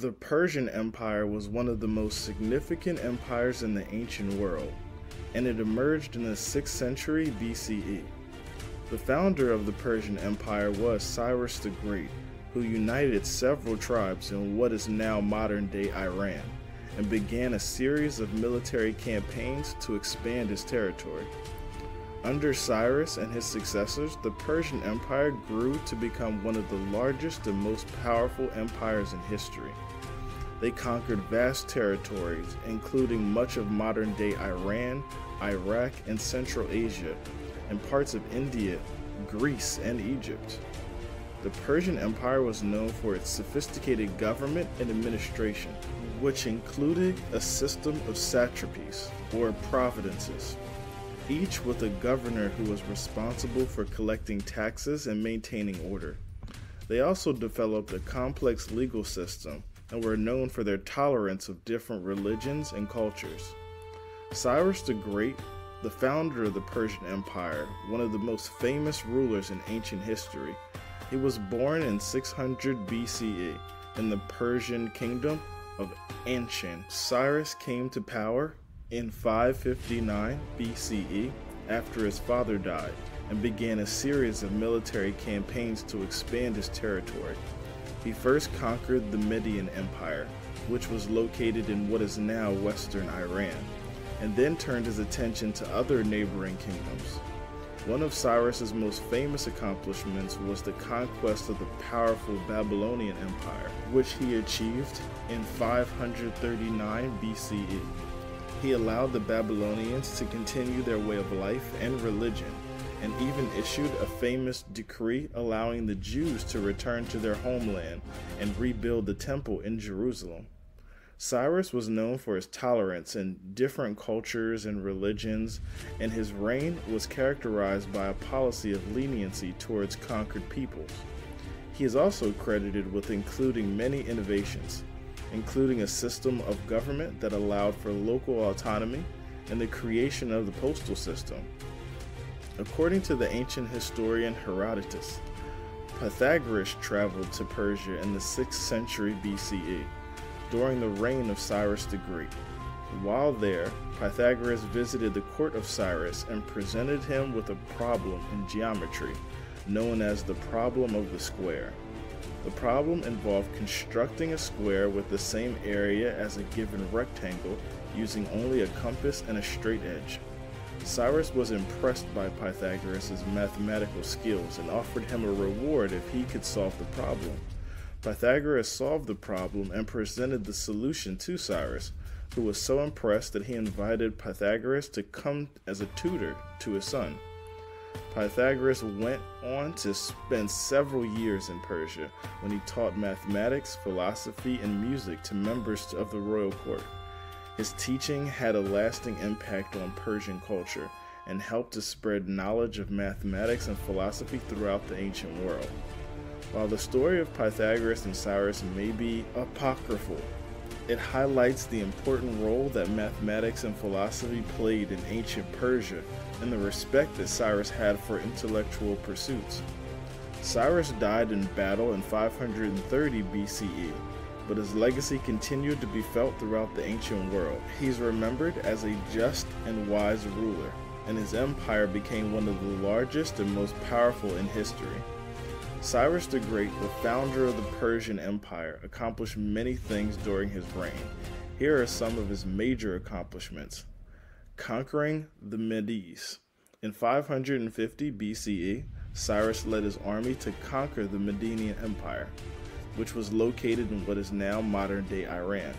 The Persian Empire was one of the most significant empires in the ancient world, and it emerged in the 6th century BCE. The founder of the Persian Empire was Cyrus the Great, who united several tribes in what is now modern day Iran and began a series of military campaigns to expand his territory. Under Cyrus and his successors, the Persian Empire grew to become one of the largest and most powerful empires in history. They conquered vast territories, including much of modern day Iran, Iraq, and Central Asia, and parts of India, Greece, and Egypt. The Persian Empire was known for its sophisticated government and administration, which included a system of satrapies, or providences, each with a governor who was responsible for collecting taxes and maintaining order. They also developed a complex legal system and were known for their tolerance of different religions and cultures. Cyrus the Great, the founder of the Persian Empire, one of the most famous rulers in ancient history, he was born in 600 BCE in the Persian kingdom of Anshan. Cyrus came to power in 559 BCE after his father died and began a series of military campaigns to expand his territory. He first conquered the Median Empire, which was located in what is now western Iran, and then turned his attention to other neighboring kingdoms. One of Cyrus's most famous accomplishments was the conquest of the powerful Babylonian Empire, which he achieved in 539 BCE. He allowed the Babylonians to continue their way of life and religion, and even issued a famous decree allowing the Jews to return to their homeland and rebuild the temple in Jerusalem. Cyrus was known for his tolerance in different cultures and religions, and his reign was characterized by a policy of leniency towards conquered peoples. He is also credited with including many innovations, including a system of government that allowed for local autonomy and the creation of the postal system. According to the ancient historian Herodotus, Pythagoras traveled to Persia in the 6th century BCE during the reign of Cyrus the Great. While there, Pythagoras visited the court of Cyrus and presented him with a problem in geometry known as the problem of the square. The problem involved constructing a square with the same area as a given rectangle using only a compass and a straight edge. Cyrus was impressed by Pythagoras' mathematical skills and offered him a reward if he could solve the problem. Pythagoras solved the problem and presented the solution to Cyrus, who was so impressed that he invited Pythagoras to come as a tutor to his son. Pythagoras went on to spend several years in Persia when he taught mathematics, philosophy, and music to members of the royal court. His teaching had a lasting impact on Persian culture and helped to spread knowledge of mathematics and philosophy throughout the ancient world. While the story of Pythagoras and Cyrus may be apocryphal, it highlights the important role that mathematics and philosophy played in ancient Persia and the respect that Cyrus had for intellectual pursuits. Cyrus died in battle in 530 BCE, but his legacy continued to be felt throughout the ancient world. He is remembered as a just and wise ruler, and his empire became one of the largest and most powerful in history. Cyrus the Great, the founder of the Persian Empire, accomplished many things during his reign. Here are some of his major accomplishments conquering the Medes. In 550 BCE, Cyrus led his army to conquer the Median Empire, which was located in what is now modern day Iran.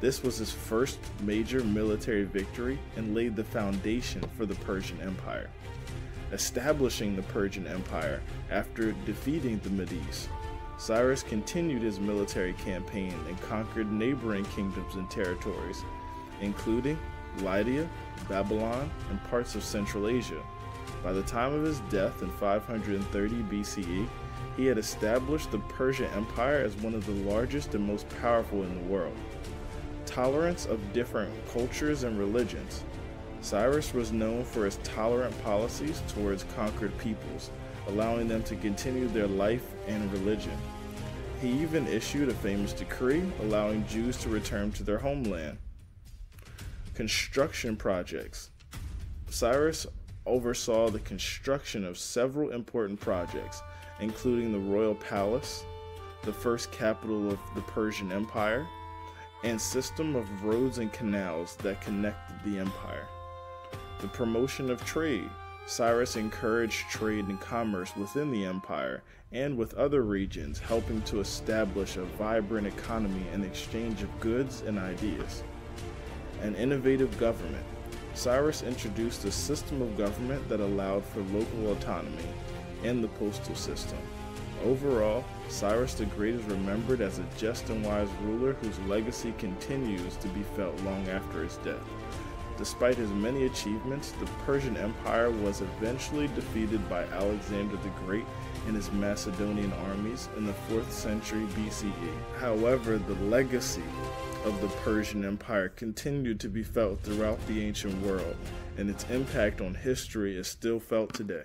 This was his first major military victory and laid the foundation for the Persian Empire establishing the Persian Empire after defeating the Medes. Cyrus continued his military campaign and conquered neighboring kingdoms and territories, including Lydia, Babylon, and parts of Central Asia. By the time of his death in 530 BCE, he had established the Persian Empire as one of the largest and most powerful in the world. Tolerance of different cultures and religions. Cyrus was known for his tolerant policies towards conquered peoples, allowing them to continue their life and religion. He even issued a famous decree allowing Jews to return to their homeland. Construction projects. Cyrus oversaw the construction of several important projects, including the royal palace, the first capital of the Persian Empire, and system of roads and canals that connected the empire. The promotion of trade. Cyrus encouraged trade and commerce within the empire and with other regions, helping to establish a vibrant economy and exchange of goods and ideas. An innovative government. Cyrus introduced a system of government that allowed for local autonomy and the postal system. Overall, Cyrus the Great is remembered as a just and wise ruler whose legacy continues to be felt long after his death. Despite his many achievements, the Persian Empire was eventually defeated by Alexander the Great and his Macedonian armies in the 4th century BCE. However, the legacy of the Persian Empire continued to be felt throughout the ancient world, and its impact on history is still felt today.